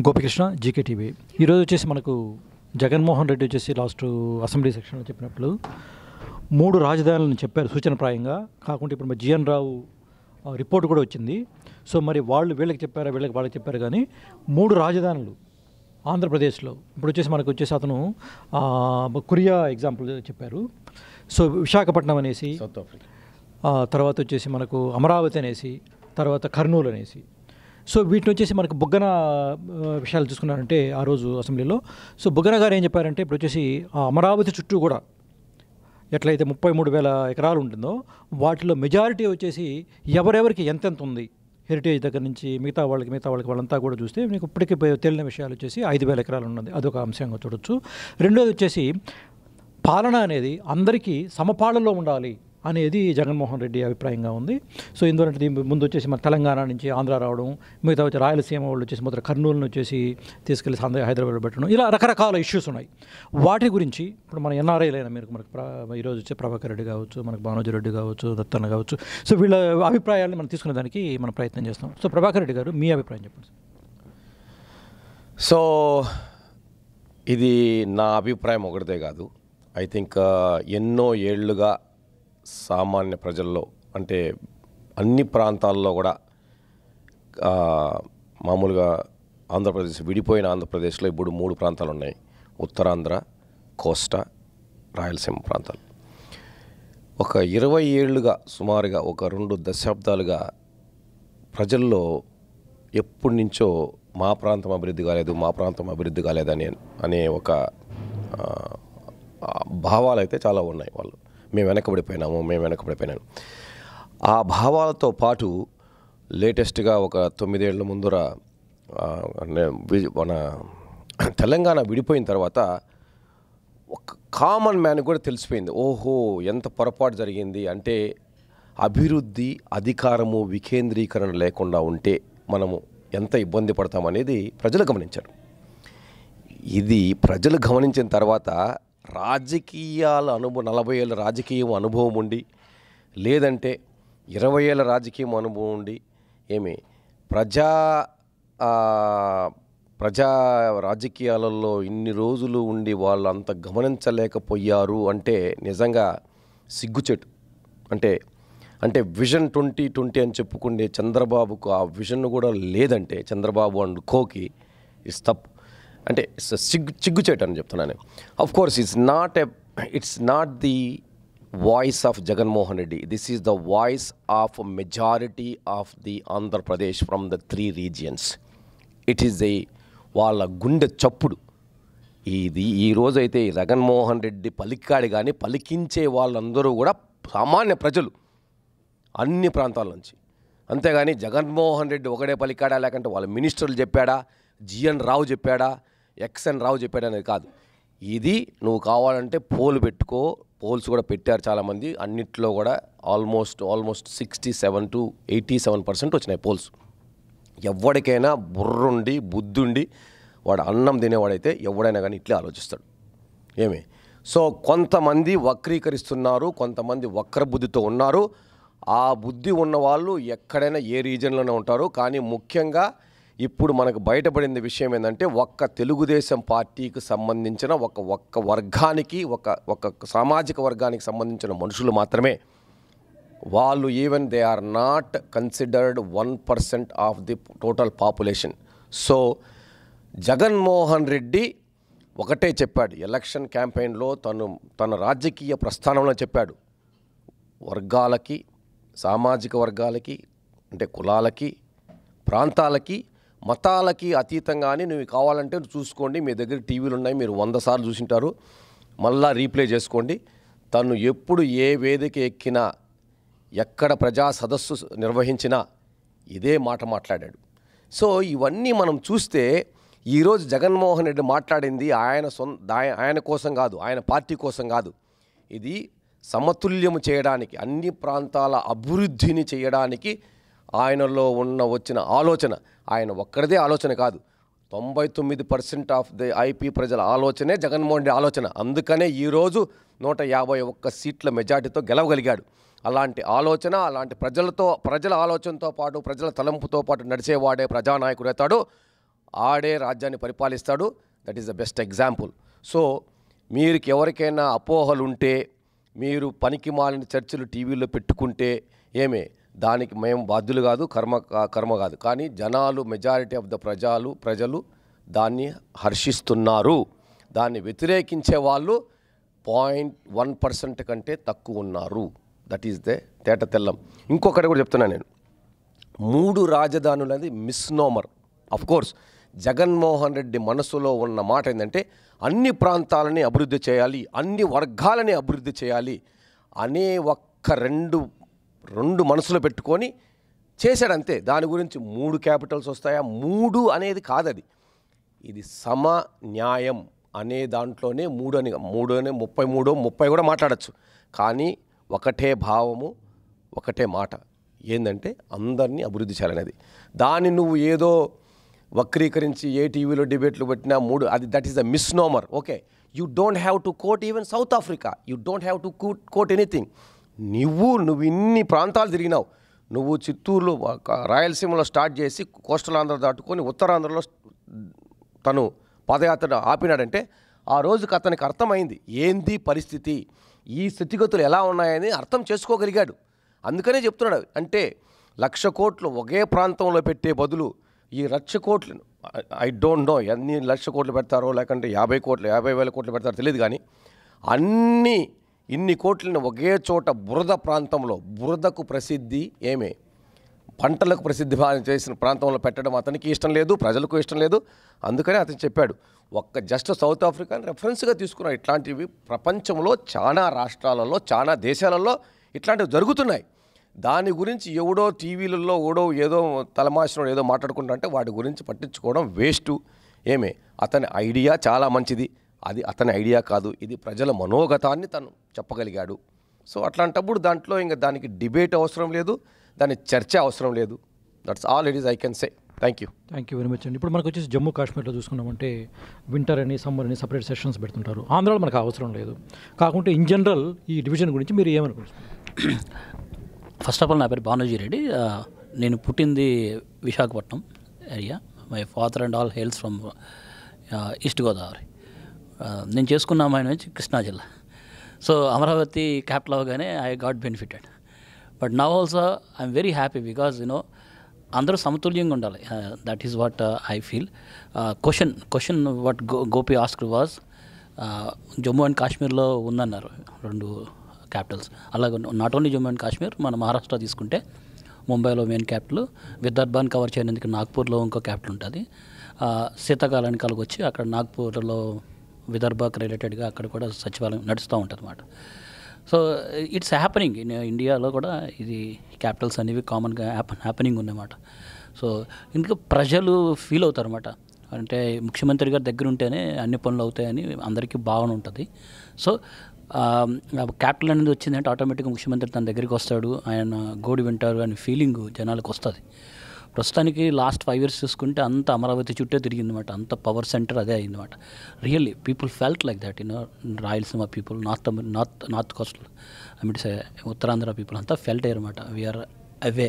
Gopikrishna GK TV ఈరోజు వచ్చేసి మనకు జగన్మోహన్ రెడ్డి వచ్చేసి లాస్ట్ అసెంబ్లీ సెక్షన్లో చెప్పినప్పుడు మూడు రాజధానులను చెప్పారు సూచనప్రాయంగా. కాకుండా ఇప్పుడు మరి జిఎన్ రావు రిపోర్ట్ కూడా వచ్చింది. సో మరి వాళ్ళు వీళ్ళకి చెప్పారా వీళ్ళకి వాళ్ళకి చెప్పారు కానీ మూడు రాజధానులు ఆంధ్రప్రదేశ్లో. ఇప్పుడు వచ్చేసి మనకు వచ్చేసి అతను కొరియా ఎగ్జాంపుల్ చెప్పారు. సో విశాఖపట్నం అనేసి తర్వాత వచ్చేసి మనకు అమరావతి అనేసి తర్వాత కర్నూలు అనేసి. సో వీటిని వచ్చేసి మనకు బుగ్గన విషయాలు చూసుకున్నారంటే ఆ రోజు అసెంబ్లీలో. సో బుగ్గన గారు ఏం చెప్పారంటే ఇప్పుడు వచ్చేసి ఆ అమరావతి చుట్టూ కూడా ఎట్లయితే ముప్పై మూడు వేల ఎకరాలు ఉంటుందో వాటిలో మెజారిటీ వచ్చేసి ఎవరెవరికి ఎంతెంత ఉంది? హెరిటేజ్ దగ్గర నుంచి మిగతా వాళ్ళకి మిగతా వాళ్ళకి వాళ్ళంతా కూడా చూస్తే మీకు ఇప్పటికీ తెలియని విషయాలు వచ్చేసి ఐదు వేల ఎకరాలు ఉన్నది. అదొక అంశంగా చూడొచ్చు. రెండోది వచ్చేసి పాలన అనేది అందరికీ సమపాళలో ఉండాలి. అనేది జగన్మోహన్ రెడ్డి అభిప్రాయంగా ఉంది. సో ఎందుకంటే ముందు వచ్చేసి మన తెలంగాణ నుంచి ఆంధ్ర రావడం మిగతా వచ్చి రాయలసీమ వాళ్ళు వచ్చేసి మొదట కర్నూలును వచ్చేసి తీసుకెళ్ళి ఆంధ్ర హైదరాబాద్ పెట్టడం ఇలా రకరకాల ఇష్యూస్ ఉన్నాయి. వాటి గురించి ఇప్పుడు మన ఎన్ఆర్ఐలైన మీరు మనకు ప్ర- ఈరోజు వచ్చే ప్రభాకర్ రెడ్డి కావచ్చు మనకు భానోజీ రెడ్డి కావచ్చు దత్తన్న కావచ్చు సో వీళ్ళ అభిప్రాయాలను మనం తీసుకునే దానికి మనం ప్రయత్నం చేస్తాం. సో ప్రభాకర్ రెడ్డి గారు మీ అభిప్రాయం చెప్పండి సో ఇది నా అభిప్రాయం ఒకటిదే కాదు. ఐ థింక్ ఎన్నో ఏళ్ళుగా సామాన్య ప్రజల్లో అంటే అన్ని ప్రాంతాల్లో కూడా మామూలుగా ఆంధ్రప్రదేశ్ విడిపోయిన ఆంధ్రప్రదేశ్లో ఇప్పుడు మూడు ప్రాంతాలు ఉన్నాయి ఉత్తరాంధ్ర కోస్టా రాయలసీమ ప్రాంతాలు. ఒక ఇరవై ఏళ్ళుగా సుమారుగా ఒక రెండు దశాబ్దాలుగా ప్రజల్లో ఎప్పటి నుంచో మా ప్రాంతం అభివృద్ధి కాలేదు మా ప్రాంతం అభివృద్ధి కాలేదని అనే ఒక భావాలు అయితే చాలా ఉన్నాయి వాళ్ళు. మేము వెనకబడిపోయినాము మేము వెనకబడిపోయినాను ఆ భావాలతో పాటు లేటెస్ట్గా ఒక తొమ్మిదేళ్ళ ముందర వి- మన తెలంగాణ విడిపోయిన తర్వాత ఒక కామన్ మ్యాన్ కూడా తెలిసిపోయింది. ఓహో ఎంత పొరపాటు జరిగింది అంటే అభివృద్ధి అధికారము వికేంద్రీకరణ లేకుండా ఉంటే మనము ఎంత ఇబ్బంది పడతామనేది ప్రజలు గమనించారు. ఇది ప్రజలు గమనించిన తర్వాత రాజకీయాల అనుభవం నలభై ఏళ్ళ రాజకీయం అనుభవం ఉండి లేదంటే ఇరవై ఏళ్ళ రాజకీయం అనుభవం ఉండి ఏమి ప్రజా ప్రజా రాజకీయాలలో ఇన్ని రోజులు ఉండి వాళ్ళు అంత గమనించలేకపోయారు అంటే నిజంగా సిగ్గుచెట్టు అంటే అంటే విజన్ ట్వంటీ ట్వంటీ అని చెప్పుకునే చంద్రబాబుకు ఆ విజన్ కూడా లేదంటే చంద్రబాబు అండ్ కోకి ఇస్ తప్పు. అంటే సిగ్గు సిగ్గుచేటు అని చెప్తున్నాను of course it's not a it's not the voice of Jaganmohan Reddy this is the voice of majority of the Andhra Pradesh from the three regions it is the వాళ్ళ గుండె చప్పుడు. ఇది ఈ రోజైతే జగన్మోహన్ రెడ్డి పలికాడు కానీ పలికించే వాళ్ళందరూ కూడా సామాన్య ప్రజలు. అన్ని ప్రాంతాల నుంచి. అంతేగాని జగన్మోహన్ రెడ్డి ఒకడే పలికాడా లేకంటే వాళ్ళ మినిస్టర్లు చెప్పాడా జిఎన్ రావు చెప్పాడా ఎక్స్ఎన్ రావు చెప్పాడు అనేది కాదు. ఇది నువ్వు కావాలంటే పోల్ పెట్టుకో. పోల్స్ కూడా పెట్టారు చాలామంది. అన్నిట్లో కూడా almost almost sixty seven to eighty seven percent వచ్చినాయి పోల్స్. ఎవరికైనా బుర్రుండి బుద్ధుండి వాడు అన్నం తినేవాడైతే ఎవడైనా కానీ ఇట్లే ఆలోచిస్తాడు. ఏమి? సో కొంతమంది వక్రీకరిస్తున్నారు కొంతమంది వక్ర బుద్ధితో ఉన్నారు. ఆ బుద్ధి ఉన్న వాళ్ళు ఎక్కడైనా ఏ రీజన్లోనే ఉంటారు. కానీ ముఖ్యంగా ఇప్పుడు మనకు బయటపడింది విషయం ఏంటంటే ఒక్క తెలుగుదేశం పార్టీకి సంబంధించిన ఒక ఒక్క వర్గానికి ఒక ఒక సామాజిక వర్గానికి సంబంధించిన మనుషులు మాత్రమే వాళ్ళు even they are not considered one percent of the total population so Jaganmohan Reddy ఒకటే చెప్పాడు ఎలక్షన్ క్యాంపెయిన్లో తను తన రాజకీయ ప్రస్థానంలో చెప్పాడు వర్గాలకి సామాజిక వర్గాలకి అంటే కులాలకి ప్రాంతాలకి మతాలకి అతీతంగానే నువ్వు కావాలంటే చూసుకోండి. మీ దగ్గర టీవీలు ఉన్నాయి మీరు వంద సార్లు చూసింటారు. మళ్ళా రీప్లే చేసుకోండి. తను ఎప్పుడు ఏ వేదిక ఎక్కినా ఎక్కడ ప్రజా సదస్సు నిర్వహించినా ఇదే మాట మాట్లాడాడు. సో ఇవన్నీ మనం చూస్తే ఈరోజు జగన్మోహన్ రెడ్డి మాట్లాడింది ఆయన సొంత ఆయన కోసం కాదు ఆయన పార్టీ కోసం కాదు. ఇది సమతుల్యము చేయడానికి అన్ని ప్రాంతాల అభివృద్ధిని చేయడానికి ఆయనలో ఉన్న వచ్చిన ఆలోచన. ఆయన ఒక్కడిదే ఆలోచన కాదు. తొంభై తొమ్మిది పర్సెంట్ ఆఫ్ ది ఐపీ ప్రజల ఆలోచనే జగన్మోహన్ రెడ్డి ఆలోచన. అందుకనే ఈరోజు నూట యాభై ఒక్క సీట్ల మెజార్టీతో గెలవగలిగాడు. అలాంటి ఆలోచన అలాంటి ప్రజలతో ప్రజల ఆలోచనతో పాటు ప్రజల తలంపుతో పాటు నడిచేవాడే ప్రజానాయకుడు అవుతాడు. ఆడే రాజ్యాన్ని పరిపాలిస్తాడు. That is the best example so మీరు ఎవరికైనా అపోహలు ఉంటే మీరు పనికి మాలిన చర్చలు టీవీలో పెట్టుకుంటే ఏమే? దానికి మేము బాధ్యులు కాదు కర్మ కర్మ కాదు. కానీ జనాలు మెజారిటీ ఆఫ్ ద ప్రజలు ప్రజలు దాన్ని హర్షిస్తున్నారు. దాన్ని వ్యతిరేకించే వాళ్ళు పాయింట్ వన్ పర్సెంట్ కంటే తక్కువ ఉన్నారు. దట్ ఈస్ దే తేట తెల్లం. ఇంకొకటి కూడా చెప్తున్నాను నేను. మూడు రాజధానులు అనేది misnomer. Of course Jaganmohan Reddy మనసులో ఉన్న మాట ఏంటంటే అన్ని ప్రాంతాలని అభివృద్ధి చేయాలి అన్ని వర్గాలని అభివృద్ధి చేయాలి అనే ఒక్క రెండు రెండు మనసులో పెట్టుకొని చేశాడు అంతే దాని గురించి మూడు క్యాపిటల్స్ వస్తాయా? మూడు అనేది కాదది. ఇది సమ న్యాయం అనే దాంట్లోనే మూడు అని మూడు అనే ముప్పై మూడో ముప్పై కూడా మాట్లాడచ్చు. కానీ ఒకటే భావము ఒకటే మాట. ఏంటంటే అందరినీ అభివృద్ధి చేయాలనేది. దాన్ని నువ్వు ఏదో వక్రీకరించి ఏ టీవీలో డిబేట్లు పెట్టినా మూడు అది that is the misnomer okay you don't have to quote even South Africa you don't have to quote anything నువ్వు నువ్వు ఇన్ని ప్రాంతాలు తిరిగినావు. నువ్వు చిత్తూరులో రాయలసీమలో స్టార్ట్ చేసి కోస్టల్ ఆంధ్ర దాటుకొని ఉత్తరాంధ్రలో తను పాదయాత్ర ఆపినాడంటే ఆ రోజుకి అతనికి అర్థమైంది. ఏంది పరిస్థితి? ఈ స్థితిగతులు ఎలా ఉన్నాయని అర్థం చేసుకోగలిగాడు. అందుకనే చెప్తున్నాడు. అంటే లక్ష కోట్లు ఒకే ప్రాంతంలో పెట్టే బదులు ఈ లక్ష కోట్లు ఐ డోంట్ నో ఎన్ని లక్ష కోట్లు పెడతారో లేకంటే యాభై కోట్లు యాభై వేల కోట్లు పెడతారో తెలియదు కానీ అన్నీ ఇన్ని కోట్లను ఒకే చోట బురద ప్రాంతంలో బురదకు ప్రసిద్ధి ఏమే? పంటలకు ప్రసిద్ధి చేసిన ప్రాంతంలో పెట్టడం అతనికి ఇష్టం లేదు ప్రజలకు ఇష్టం లేదు. అందుకనే అతను చెప్పాడు ఒక్క జస్ట్ సౌత్ ఆఫ్రికాని రెఫరెన్స్గా తీసుకున్నాడు ఇట్లాంటివి ప్రపంచంలో చాలా రాష్ట్రాలలో చాలా దేశాలలో ఇట్లాంటివి జరుగుతున్నాయి. దాని గురించి ఎవడో టీవీలలో ఎవడో ఏదో తలమాసినోడు ఏదో మాట్లాడుకుంటా అంటే వాటి గురించి పట్టించుకోవడం వేస్టు. ఏమే? అతని ఐడియా చాలా మంచిది. అది అతని ఐడియా కాదు. ఇది ప్రజల మనోగతాన్ని తను చెప్పగలిగాడు. సో అట్లాంటప్పుడు దాంట్లో ఇంకా దానికి డిబేట్ అవసరం లేదు. దాని చర్చ అవసరం లేదు. That's all it is I can say thank you thank you very much అండి. ఇప్పుడు మనకు వచ్చేసి జమ్మూ కాశ్మీర్లో చూసుకున్నామంటే వింటర్ అని సమ్మర్ అని సపరేట్ సెషన్స్ పెడుతుంటారు. ఆంధ్రాలో మనకు అవసరం లేదు. కాకుంటే ఇన్ జనరల్ ఈ డివిజన్ గురించి మీరు ఏమనుకుంటున్నారు? ఫస్ట్ ఆఫ్ ఆల్ నా పేరు బానోజీ రెడ్డి. నేను పుట్టింది Visakhapatnam area my father and all hails from East Godavari నేను చేసుకున్న అమ్మాయి నుంచి కృష్ణా జిల్లా. సో అమరావతి క్యాపిటల్ అవగానే I got benefited but now also I'm very happy because you know అందరూ సమతుల్యంగా ఉండాలి. That is what I feel question question what go Gopi ask was Jammu and కాశ్మీర్లో ఉందన్నారు రెండు క్యాపిటల్స్ అలాగే not only Jammu and Kashmir మన మహారాష్ట్ర తీసుకుంటే ముంబైలో మెయిన్ క్యాపిటల్ విదర్భాన్ని కవర్ చేయడానికి నాగ్పూర్లో ఇంకో క్యాపిటల్ ఉంటుంది. శీతాకాలానికి కలిగి వచ్చి అక్కడ నాగ్పూర్లో విదర్భకు రిలేటెడ్గా అక్కడ కూడా సచివాలయం నడుస్తూ ఉంటుంది అన్నమాట సో ఇట్స్ హ్యాపెనింగ్ ఇండియాలో కూడా ఇది క్యాపిటల్స్ అనేవి కామన్గా హ్యాపన్ హ్యాపెనింగ్ ఉందన్నమాట. సో ఇంకా ప్రజలు ఫీల్ అవుతారు అనమాట అంటే ముఖ్యమంత్రి గారి దగ్గర ఉంటేనే అన్ని పనులు అవుతాయని అందరికీ భావన ఉంటుంది. సో క్యాపిటల్ అనేది వచ్చిందంటే ఆటోమేటిక్గా ముఖ్యమంత్రి తన దగ్గరికి వస్తాడు. ఆయన గోడి వింటారు అనే ఫీలింగ్ జనాలకు వస్తుంది. ప్రస్తుతానికి లాస్ట్ ఫైవ్ ఇయర్స్ చూసుకుంటే అంత అమరావతి చుట్టే తిరిగిందన్నమాట. అంత పవర్ సెంటర్ అదే అయిందన్నమాట. Really people felt like that you know Rayalaseema people north north north coast I mean Uttarandhra people అంతా ఫెల్ట్ అయ్యారన్నమాట. వీఆర్ అవే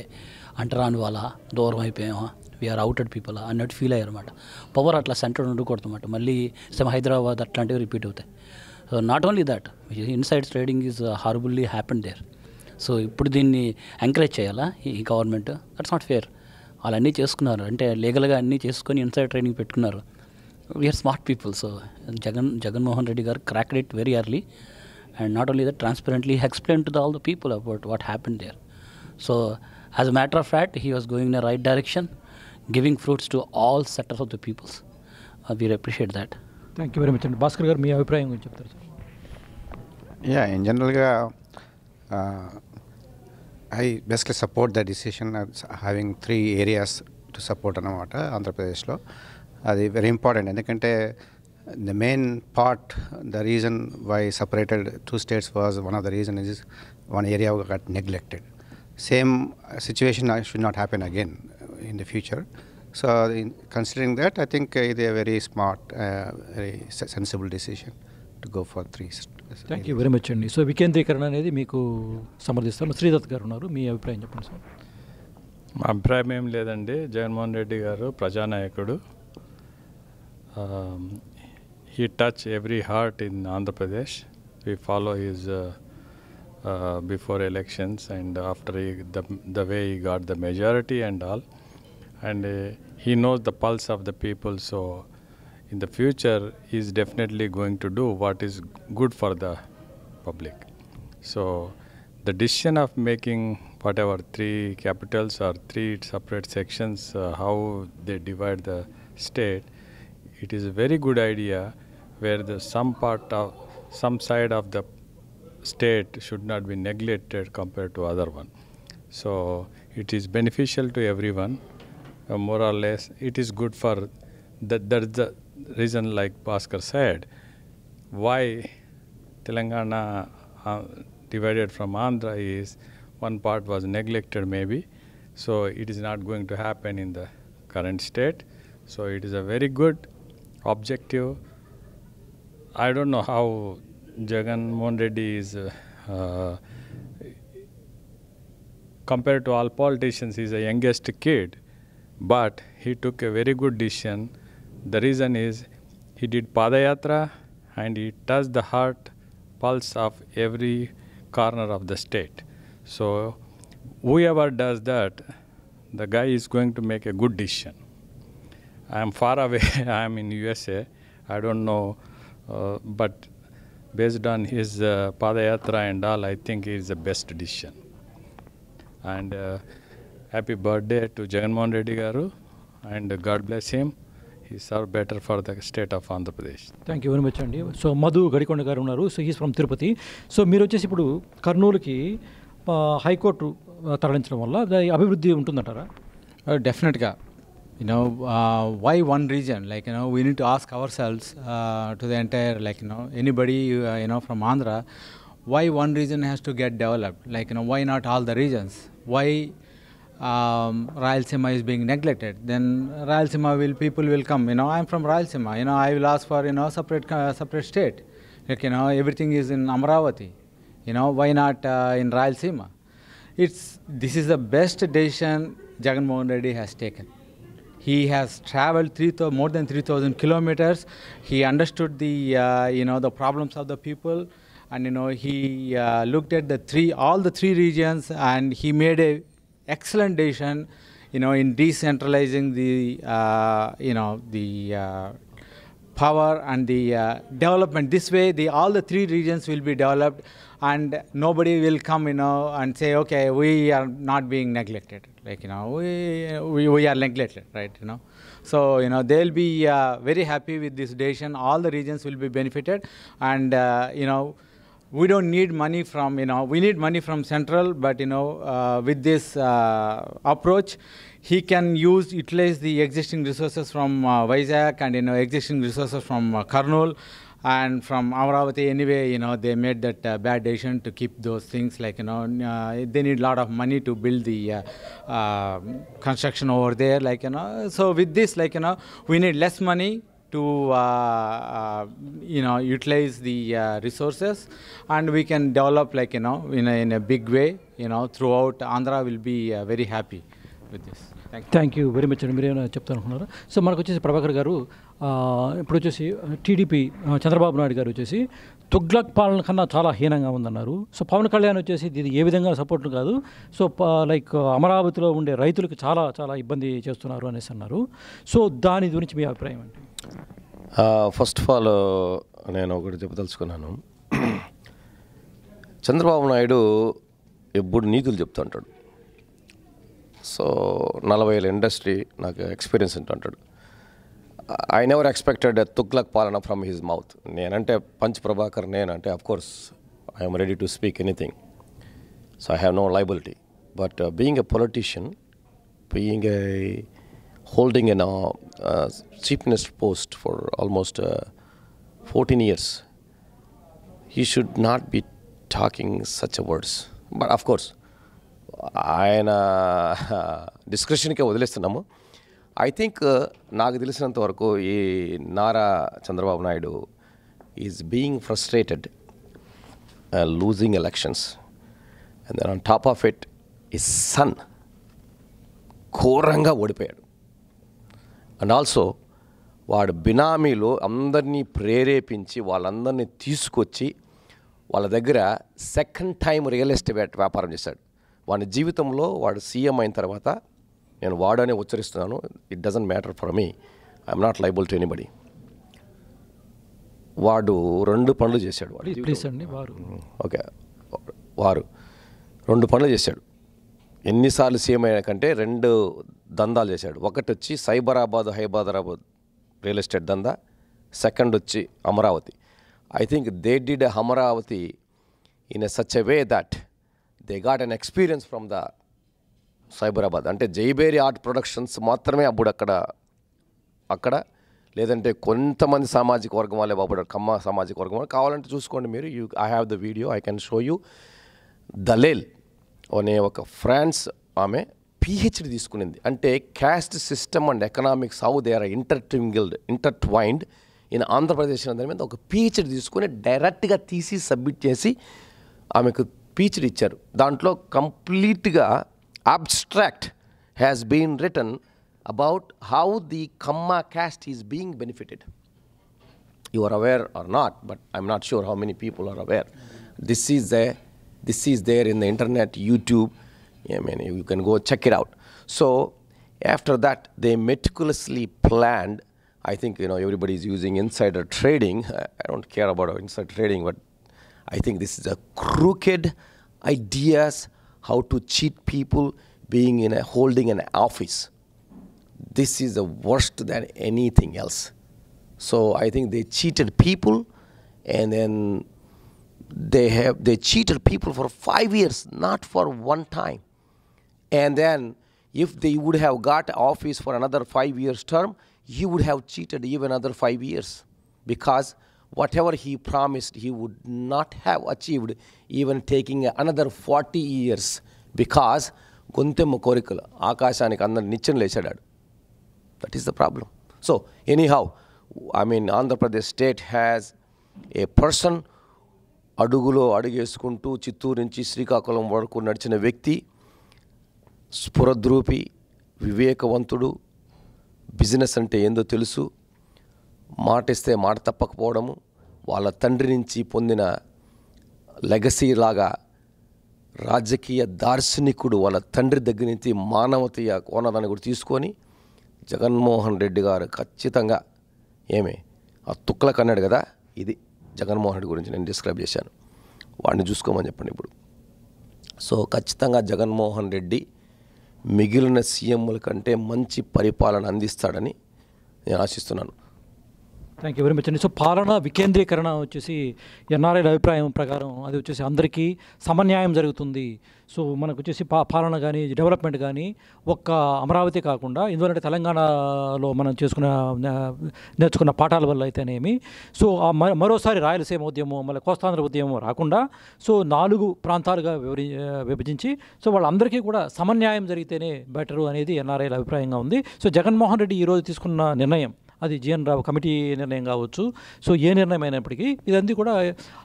అంటరాని వాళ్ళ దూరం అయిపోయామా వీఆర్ అవుటెడ్ పీపుల్ అన్నట్టు ఫీల్ అయ్యారన్నమాట. పవర్ అట్లా సెంటర్ ఉండకూడదు అనమాట మళ్ళీ సేమ్ హైదరాబాద్ అట్లాంటివి రిపీట్ అవుతాయి. So not only that inside trading is horribly happen there so ఇప్పుడు దీన్ని ఎంకరేజ్ చేయాలా ఈ గవర్నమెంట్ దట్స్ నాట్ ఫేర్ వాళ్ళు అన్నీ చేసుకున్నారు. అంటే లీగల్గా అన్నీ చేసుకొని ఇన్సైడ్ ట్రైనింగ్ పెట్టుకున్నారు. We're smart people so Jagan Jaganmohan Reddy garu cracked it very early and not only that transparently explain to the all the people about what happen there so as a matter of fact he was going in the right direction giving fruits to all sectors of the peoples we're appreciate that thank you very much అండి భాస్కర్ గారు మీ అభిప్రాయం గురించి చెప్తారు sir Yeah, in generalగా I bestly support the decision having three areas to support అన్నమాట ఆంధ్రప్రదేశ్లో. అది very important ఎందుకంటే the main part the reason why separated two states was one of the reason is one area got neglected same situation should not happen again in the future so considering that I think ఇది very smart very sensible decision to go for three thank you very much అండి so వికేంద్రీకరణ అనేది మీకు సమర్థిస్తాను శ్రీదత్ గారు ఉన్నారు. మీ అభిప్రాయం చెప్పండి sir. మా అభిప్రాయం ఏం లేదండి. జగన్మోహన్ రెడ్డి గారు ప్రజానాయకుడు. He touch every heart in Andhra Pradesh we follow his before elections and after he the the way he got the majority and all and he knows the pulse of the people so in the future, is definitely going to do what is good for the public. So the decision of making whatever three capitals or three separate sections, uh, how they divide the state, it is a very good idea where the some part of some side of the state should not be neglected compared to other one. So it is beneficial to everyone, uh, more or less. It is good for that. That's the reason, like Bhaskar said, why Telangana uh, divided from Andhra is one part was neglected maybe, so it is not going to happen in the current state. So it is a very good objective. I don't know how Jagan Mohan Reddy is uh, uh, compared to all politicians. He's the youngest kid, but he took a very good decision. The reason is he did Padayatra and he touched the heart pulse of every corner of the state. So whoever does that, the guy is going to make a good decision. I am far away. I am in USA. I don't know, uh, but based on his uh, Padayatra and all, I think it is the best decision. And uh, happy birthday to Jagannath Reddy Garu, and God bless him. He's are better for the state of Andhra Pradesh thank you very much అండి so Madhu Gadikonda గారు ఉన్నారు. So he's from Tirupati so మీరు వచ్చేసి ఇప్పుడు కర్నూలుకి high court తరలించడం వల్ల అభివృద్ధి ఉంటుందంటారా? డెఫినెట్గా you know why one reason like you know we need ask ourselves to the entire like you know anybody you know from Andhra why one reason has to get developed like you know why not all the reasons why um, Rayalaseema is being neglected? Then Rayalaseema will, people will come, you know, I'm from Rayalaseema, you know, I will ask for, you know, separate, uh, separate state. Like, you know, everything is in Amravati. You know, why not uh, in Rayalaseema? It's this is the best decision Jagan Mohan Reddy has taken. He has traveled three more than 3,000 kilometers. He understood the uh, you know the problems of the people, and you know he uh, looked at the three all the three regions, and he made a excellent decision. You know, in decentralizing the uh, you know the uh, power and the uh, development. This way, the all the three regions will be developed, and nobody will come, you know, and say, okay, we are not being neglected. Like you know, we we, we are neglected, right? You know, so you know they'll be uh, very happy with this decision. All the regions will be benefited, and uh, you know we don't need money from you know we need money from central but you know uh, with this uh, approach he can use utilize the existing resources from uh, Vizag and you know existing resources from uh, Karnool and from Amravati anyway you know they made that uh, bad decision to keep those things like you know uh, they need a lot of money to build the uh, uh, construction over there like you know. So with this like you know we need less money to uh, uh, you know utilize the uh, resources. And we can develop like you know in a, in a big way you know throughout andhra will be uh, very happy with this. Thank you very much అండి మీరు ఏమైనా అనుకున్నారు? So మనకు వచ్చేసి ప్రభాకర్ గారు ఇప్పుడు వచ్చేసి TDP Chandrababu Naidu గారు వచ్చేసి తుగ్లక్ పాలన కన్నా చాలా హీనంగా ఉందన్నారు. సో పవన్ కళ్యాణ్ వచ్చేసి ఇది ఏ విధంగా సపోర్ట్ కాదు. సో లైక్ అమరావతిలో ఉండే రైతులకు చాలా చాలా ఇబ్బంది చేస్తున్నారు అనేసి అన్నారు. సో దాని గురించి మీ అభిప్రాయం అంటే ఫస్ట్ ఆఫ్ ఆల్ నేను ఒకటి చెప్పదలుచుకున్నాను. చంద్రబాబు నాయుడు ఎప్పుడు నీతులు చెప్తుంటాడు సో నలభై ఏళ్ళ ఇండస్ట్రీ నాకు ఎక్స్పీరియన్స్ ఉంటుంటాడు ఐ నెవర్ ఎక్స్పెక్టెడ్ తుగ్లక్ పాలన ఫ్రమ్ హిజ్ మౌత్ నేనంటే పంచ్ ప్రభాకర్ నేనంటే of course I'm ready to speak anything so I have no liability but being a politician being a holding an uh, uh, chief minister post for almost uh, 14 years, he should not be talking such coarse words. But of course, ఆయన డిస్క్రిప్షన్కే వదిలేస్తున్నాము. I think uh, నాకు తెలిసినంత వరకు ఈ Nara Chandrababu Naidu is being frustrated losing elections and then on top of it is son ఘోరంగా ఓడిపోయాడు. And also వాడు బినామీలో అందరినీ ప్రేరేపించి వాళ్ళందరినీ తీసుకొచ్చి వాళ్ళ దగ్గర సెకండ్ టైం రియల్ ఎస్టేట్ వ్యాపారం చేశాడు. వాడి జీవితంలో వాడు సీఎం అయిన తర్వాత నేను వాడనే ఉచ్చరిస్తున్నాను it doesn't matter for me I'm not liable to anybody వాడు రెండు పనులు చేశాడు. వాడు ఓకే. వారు రెండు పనులు చేశాడు. ఎన్నిసార్లు సీఎం అయిన కంటే రెండు దందాలు చేశాడు. ఒకటి వచ్చి సైబరాబాద్ హైదరాబాద్ రియల్ ఎస్టేట్ దందా సెకండ్ వచ్చి Amaravati. I think they did Amaravati in a such a way that they got an experience from the Cyberabad. అంటే జైబేరి ఆర్ట్ ప్రొడక్షన్స్ మాత్రమే అప్పుడు అక్కడ అక్కడ. లేదంటే కొంతమంది సామాజిక వర్గం వాళ్ళే బాబు కమ్మ సామాజిక వర్గం వాళ్ళు. కావాలంటే చూసుకోండి మీరు. You I have the video. I can show you దలేల్ అనే ఒక ఫ్రాన్స్ ఆమె పిహెచ్డి తీసుకునింది. అంటే caste system and economics how they are ఇంటర్ట్వింగిల్డ్ ఇంటర్ట్వైండ్ in Andhra Pradesh దాని మీద ఒక పిహెచ్డి తీసుకుని డైరెక్ట్గా తీసి సబ్మిట్ చేసి ఆమెకు పిహెచ్డి ఇచ్చారు. దాంట్లో కంప్లీట్గా abstract has been written about how the Kamma caste is being benefited you are aware or not but I'm not sure how many people are aware this is they this is there in the internet YouTube I mean, you can go check it out. So after that, they meticulously planned. I think you know everybody is using insider trading. I I don't care about insider trading, but I think this is a crooked ideas how to cheat people being in a holding an office this is the worst than anything else. So I think they cheated people, and then they have they cheated people for five years, not for one time. And then if they would have got office for another five years term, he would have cheated even another five years, because whatever he promised, he would not have achieved, even taking another 40 years, because గొంతెమ్మ కోరికలు ఆకాశానికి అందరు నిచ్చెన లేచాడాడు that is the problem so anyhow I mean Andhra Pradesh state has a person అడుగులో అడుగేసుకుంటూ చిత్తూరు నుంచి శ్రీకాకుళం వరకు నడిచిన వ్యక్తి స్ఫురద్రూపి వివేకవంతుడు బిజినెస్ అంటే ఏందో తెలుసు. మాటిస్తే మాట తప్పకపోవడము వాళ్ళ తండ్రి నుంచి పొందిన లెగసీ లాగా రాజకీయ దార్శనికుడు వాళ్ళ తండ్రి దగ్గర నుంచి మానవతీయ కోణాన్ని కూడా తీసుకొని జగన్మోహన్ రెడ్డి గారు ఖచ్చితంగా ఏమే? ఆ తుక్కలకు అన్నాడు కదా? ఇది జగన్మోహన్ రెడ్డి గురించి నేను డిస్క్రైబ్ చేశాను. వాడిని చూసుకోమని చెప్పండి ఇప్పుడు. సో ఖచ్చితంగా జగన్మోహన్ రెడ్డి మిగిలిన సీఎంల కంటే మంచి పరిపాలన అందిస్తాడని నేను ఆశిస్తున్నాను. థ్యాంక్ యూ వెరీ మచ్ అండి సో పాలన వికేంద్రీకరణ వచ్చేసి ఎన్ఆర్ఐల అభిప్రాయం ప్రకారం అది వచ్చేసి అందరికీ సమన్యాయం జరుగుతుంది. సో మనకు వచ్చేసి పా పాలన కానీ డెవలప్మెంట్ కానీ ఒక్క అమరావతి కాకుండా ఎందుకంటే తెలంగాణలో మనం చేసుకున్న నేర్చుకున్న పాఠాల వల్ల అయితేనేమి. సో ఆ మ- మరోసారి రాయలసీమ ఉద్యమం మళ్ళీ కోస్తాంధ్ర ఉద్యమం రాకుండా సో నాలుగు ప్రాంతాలుగా వివరి విభజించి సో వాళ్ళందరికీ కూడా సమన్యాయం జరిగితేనే బెటరు అనేది ఎన్ఆర్ఐల అభిప్రాయంగా ఉంది. సో జగన్మోహన్ రెడ్డి ఈరోజు తీసుకున్న నిర్ణయం అది జిఎన్ రావు కమిటీ నిర్ణయం కావచ్చు. సో ఏ నిర్ణయం అయినప్పటికీ ఇదంతా కూడా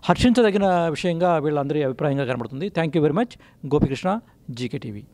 హర్షించదగిన విషయంగా వీళ్ళందరి అభిప్రాయంగా కనబడుతుంది. Thank you very much. Gopikrishna GK TV